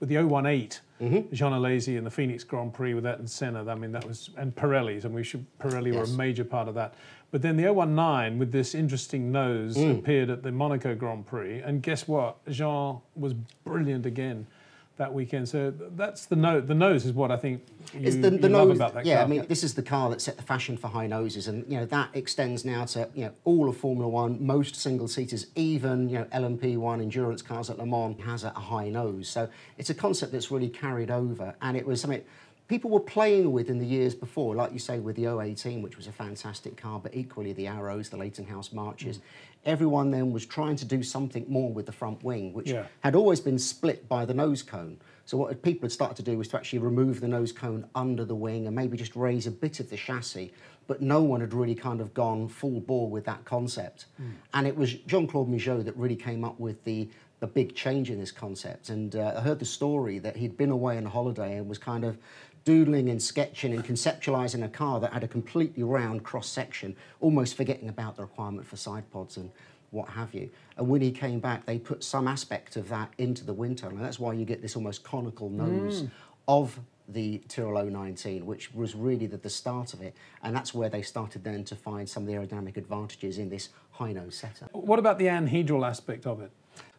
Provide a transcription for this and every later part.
with the 018, mm-hmm. Jean Alesi and the Phoenix Grand Prix with that and Senna. I mean, that was and Pirelli's, and we should Pirelli yes. were a major part of that. But then the 019 with this interesting nose mm. appeared at the Monaco Grand Prix, and guess what? Jean was brilliant again that weekend. So that's the nose. The nose is what I think you, the, the nose, love about that yeah, car. I mean, this is the car that set the fashion for high noses, and you know that extends now to you know all of Formula One, most single seaters, even you know LMP1 endurance cars at Le Mans has a high nose. So it's a concept that's really carried over, and it was something people were playing with in the years before, like you say with the 018, which was a fantastic car, but equally the Arrows, the Leyton House Marches. Mm. Everyone then was trying to do something more with the front wing, which yeah. had always been split by the nose cone. So what people had started to do was to actually remove the nose cone under the wing and maybe just raise a bit of the chassis. But no one had really kind of gone full bore with that concept. Mm. And it was Jean-Claude Migeot that really came up with the the big change in this concept. And uh, I heard the story that he'd been away on holiday and was kind of doodling and sketching and conceptualizing a car that had a completely round cross section, almost forgetting about the requirement for side pods and what have you. And when he came back, they put some aspect of that into the wind tunnel. And that's why you get this almost conical nose mm. of the Tyrrell 019, which was really the, the start of it. And that's where they started then to find some of the aerodynamic advantages in this high nose setup. What about the anhedral aspect of it?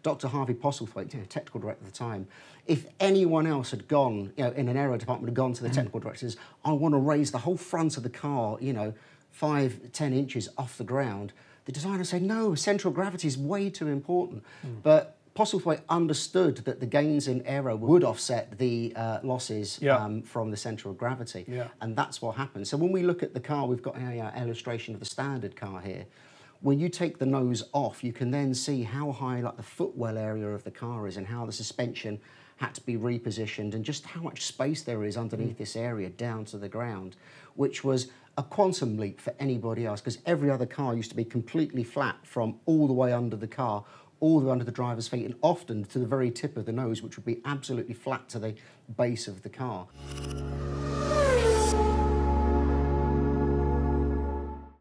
Dr. Harvey Postlethwaite, you know, technical director at the time, if anyone else had gone, you know, in an aero department, had gone to the mm. technical directors, I want to raise the whole front of the car, you know, five, ten inches off the ground, the designer said, no, central gravity is way too important. Mm. But Postlethwaite understood that the gains in aero would offset the uh, losses yeah. um, from the centre of gravity. Yeah. And that's what happened. So when we look at the car, we've got an uh, illustration of the standard car here when you take the nose off, you can then see how high like the footwell area of the car is and how the suspension had to be repositioned and just how much space there is underneath mm. this area down to the ground, which was a quantum leap for anybody else because every other car used to be completely flat from all the way under the car all the way under the driver's feet and often to the very tip of the nose which would be absolutely flat to the base of the car.